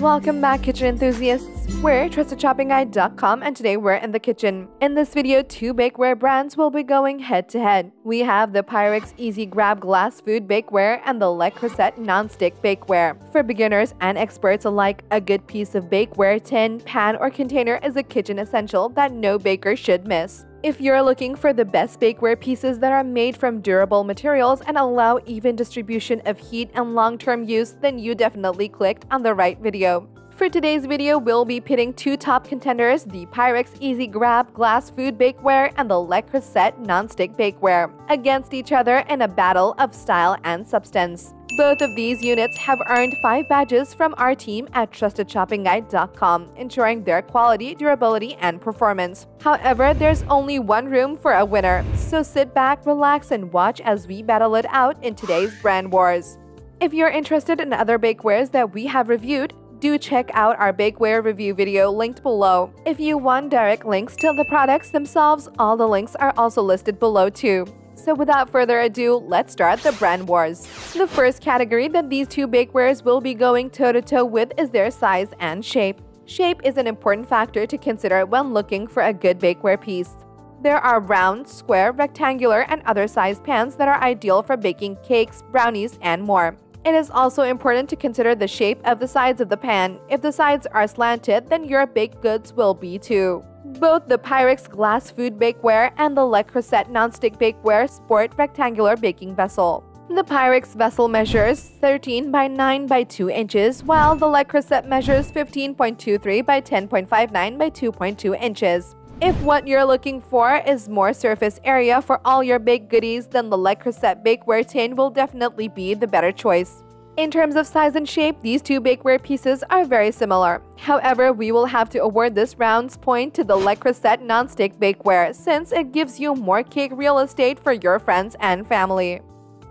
Welcome back kitchen enthusiasts. We're TrustedShoppingGuide.com and today we're in the kitchen. In this video, two bakeware brands will be going head to head. We have the Pyrex Easy Grab Glass Food Bakeware and the Le Creuset Non-Stick Bakeware. For beginners and experts alike, a good piece of bakeware, tin, pan, or container is a kitchen essential that no baker should miss. If you're looking for the best bakeware pieces that are made from durable materials and allow even distribution of heat and long-term use, then you definitely clicked on the right video. For today's video, we'll be pitting two top contenders, the Pyrex Easy Grab Glass Food Bakeware and the Le Creuset Non-Stick Bakeware, against each other in a battle of style and substance. Both of these units have earned 5 badges from our team at TrustedShoppingGuide.com, ensuring their quality, durability, and performance. However, there's only one room for a winner, so sit back, relax, and watch as we battle it out in today's brand wars. If you're interested in other bakewares that we have reviewed, do check out our bakeware review video linked below. If you want direct links to the products themselves, all the links are also listed below too. So without further ado, let's start the brand wars. The first category that these two bakewares will be going toe-to-toe -to -toe with is their size and shape. Shape is an important factor to consider when looking for a good bakeware piece. There are round, square, rectangular, and other sized pans that are ideal for baking cakes, brownies, and more. It is also important to consider the shape of the sides of the pan. If the sides are slanted, then your baked goods will be too. Both the Pyrex glass food bakeware and the Le Creuset nonstick bakeware sport rectangular baking vessel. The Pyrex vessel measures 13 by 9 by 2 inches, while the Le Creuset measures 15.23 by 10.59 by 2.2 inches. If what you're looking for is more surface area for all your baked goodies, then the Le Creuset bakeware tin will definitely be the better choice. In terms of size and shape, these two bakeware pieces are very similar. However, we will have to award this rounds point to the Le Creuset non-stick bakeware since it gives you more cake real estate for your friends and family.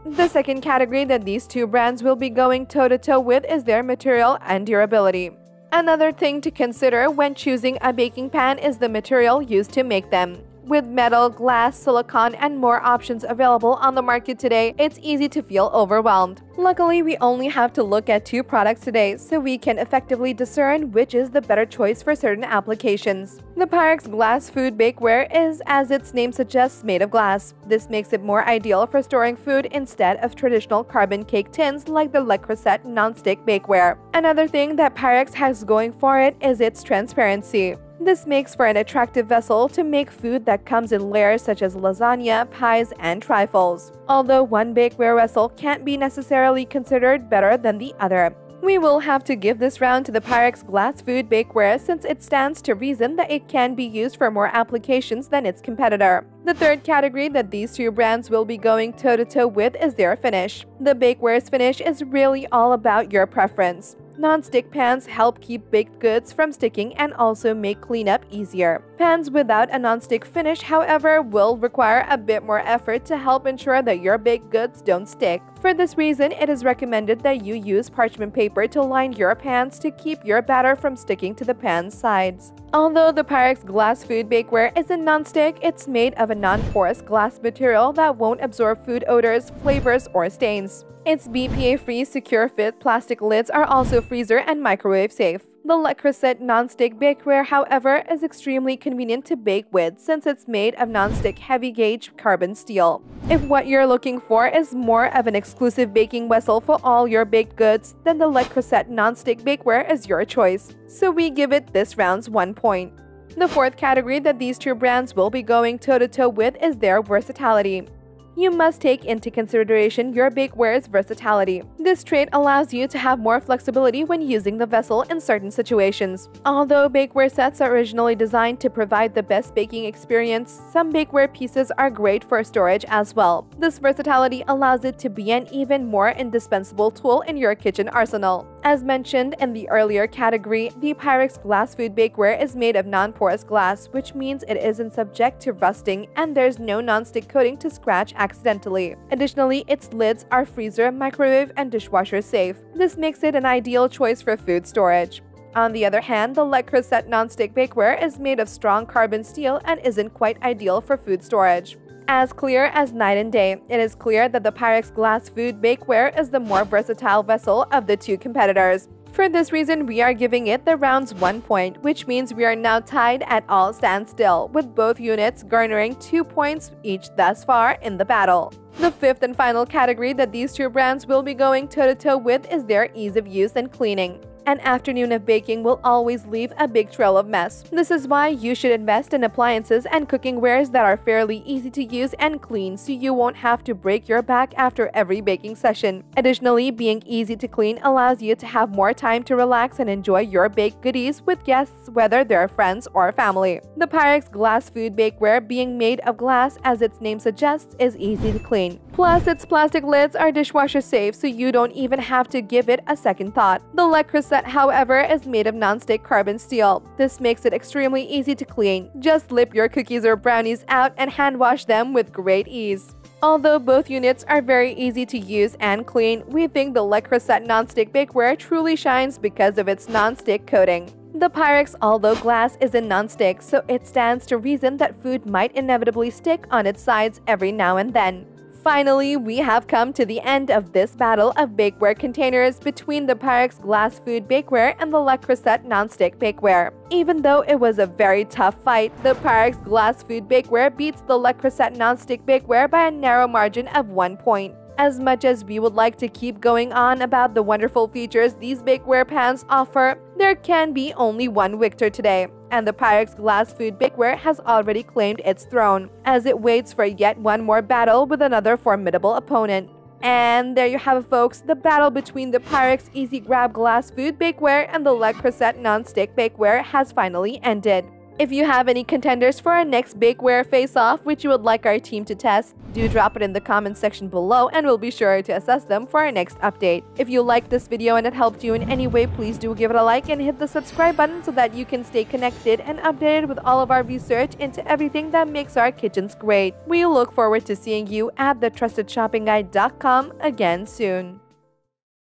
The second category that these two brands will be going toe-to-toe -to -toe with is their material and durability. Another thing to consider when choosing a baking pan is the material used to make them. With metal, glass, silicone, and more options available on the market today, it's easy to feel overwhelmed. Luckily, we only have to look at two products today, so we can effectively discern which is the better choice for certain applications. The Pyrex Glass Food Bakeware is, as its name suggests, made of glass. This makes it more ideal for storing food instead of traditional carbon cake tins like the Le Creuset non-stick bakeware. Another thing that Pyrex has going for it is its transparency. This makes for an attractive vessel to make food that comes in layers such as lasagna, pies, and trifles. Although one bakeware vessel can't be necessarily considered better than the other. We will have to give this round to the Pyrex Glass Food Bakeware since it stands to reason that it can be used for more applications than its competitor. The third category that these two brands will be going toe-to-toe -to -toe with is their finish. The bakeware's finish is really all about your preference. Non-stick pans help keep baked goods from sticking and also make cleanup easier. Pans without a non-stick finish, however, will require a bit more effort to help ensure that your baked goods don't stick. For this reason, it is recommended that you use parchment paper to line your pans to keep your batter from sticking to the pan's sides. Although the Pyrex glass food bakeware isn't non-stick, it's made of a non-porous glass material that won't absorb food odors, flavors, or stains. Its BPA-free secure fit plastic lids are also freezer and microwave safe. The Le Creuset non-stick bakeware, however, is extremely convenient to bake with since it's made of non-stick heavy-gauge carbon steel. If what you're looking for is more of an exclusive baking vessel for all your baked goods, then the Le Creuset non-stick bakeware is your choice. So we give it this round's one point. The fourth category that these two brands will be going toe-to-toe -to -toe with is their versatility you must take into consideration your bakeware's versatility. This trait allows you to have more flexibility when using the vessel in certain situations. Although bakeware sets are originally designed to provide the best baking experience, some bakeware pieces are great for storage as well. This versatility allows it to be an even more indispensable tool in your kitchen arsenal. As mentioned in the earlier category, the Pyrex glass food bakeware is made of non-porous glass, which means it isn't subject to rusting and there's no non-stick coating to scratch accidentally. Additionally, its lids are freezer, microwave, and dishwasher safe. This makes it an ideal choice for food storage. On the other hand, the Le Creuset non-stick bakeware is made of strong carbon steel and isn't quite ideal for food storage. As clear as night and day, it is clear that the Pyrex glass food bakeware is the more versatile vessel of the two competitors. For this reason, we are giving it the rounds 1 point, which means we are now tied at all standstill, with both units garnering 2 points each thus far in the battle. The fifth and final category that these two brands will be going toe-to-toe -to -toe with is their ease of use and cleaning. An afternoon of baking will always leave a big trail of mess. This is why you should invest in appliances and cooking wares that are fairly easy to use and clean so you won't have to break your back after every baking session. Additionally, being easy to clean allows you to have more time to relax and enjoy your baked goodies with guests whether they're friends or family. The Pyrex glass food bakeware being made of glass as its name suggests is easy to clean. Plus, its plastic lids are dishwasher safe so you don't even have to give it a second thought. The Le Creuset set, however, is made of non-stick carbon steel. This makes it extremely easy to clean. Just lip your cookies or brownies out and hand wash them with great ease. Although both units are very easy to use and clean, we think the Le Creuset non-stick bakeware truly shines because of its non-stick coating. The Pyrex although glass is a non-stick, so it stands to reason that food might inevitably stick on its sides every now and then. Finally, we have come to the end of this battle of bakeware containers between the Pyrex glass food bakeware and the Le Creuset nonstick bakeware. Even though it was a very tough fight, the Pyrex glass food bakeware beats the Le Creuset nonstick bakeware by a narrow margin of one point. As much as we would like to keep going on about the wonderful features these bakeware pans offer, there can be only one victor today, and the Pyrex Glass Food Bakeware has already claimed its throne, as it waits for yet one more battle with another formidable opponent. And there you have it folks, the battle between the Pyrex Easy Grab Glass Food Bakeware and the Le Creuset Non-Stick Bakeware has finally ended. If you have any contenders for our next bakeware face-off which you would like our team to test, do drop it in the comments section below and we'll be sure to assess them for our next update. If you liked this video and it helped you in any way, please do give it a like and hit the subscribe button so that you can stay connected and updated with all of our research into everything that makes our kitchens great. We look forward to seeing you at thetrustedshoppingguide.com again soon.